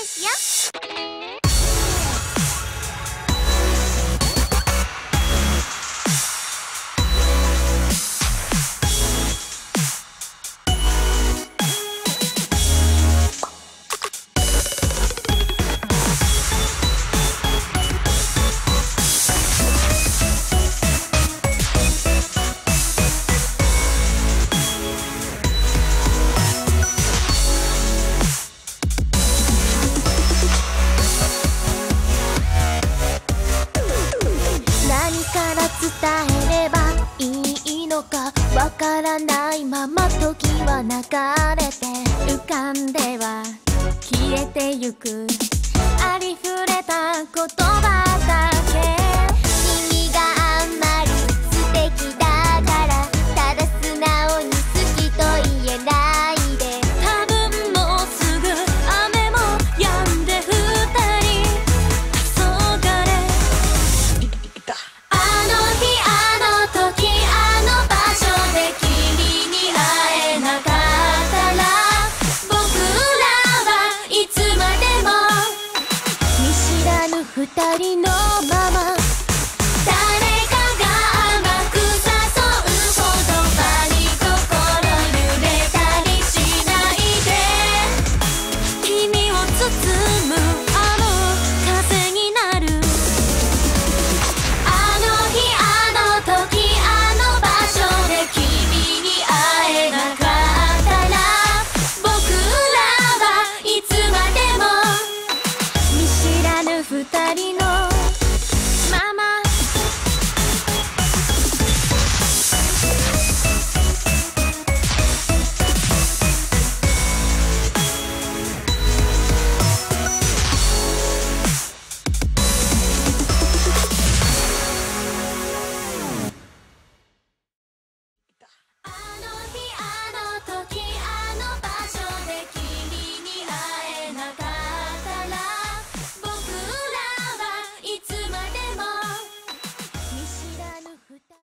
ですよ。かわからないまま時は流れて浮かんでは消えてゆく。二人の二人の